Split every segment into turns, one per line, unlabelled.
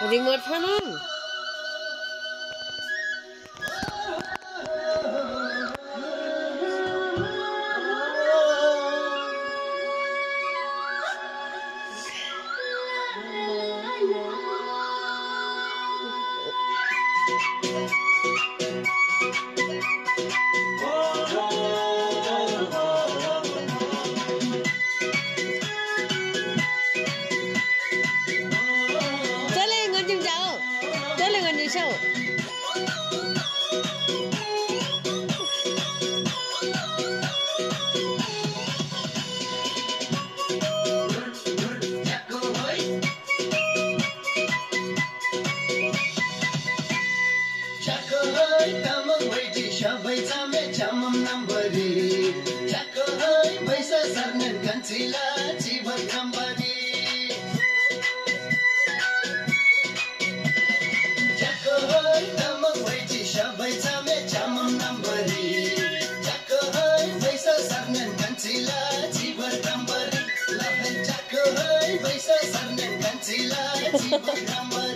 Remote Hanan.
Oh,
加盟加盟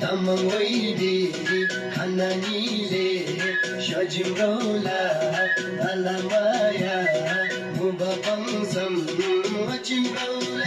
Tamangoydi, Hananile, Shajimrola, Alamaya, Mubapangsam, Wachimrola,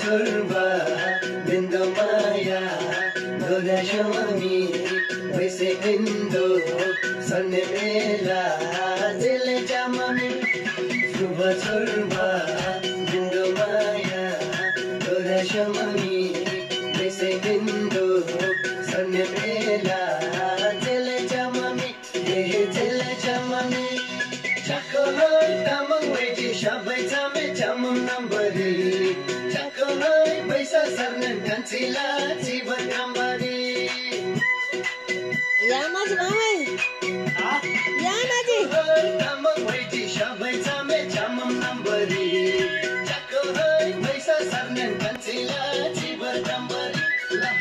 छुर्बा बिन्द माया दोना शमी सन्ने मेला शुभ छुर्बा से बिंदु सन मेला दिल चममी ये दिल चममी चकनाय तामंगवेची शब्दाचा मे चमम नंबरी। चकनाय पैसा सरन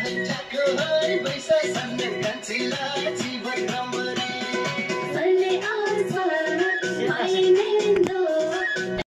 Thank you.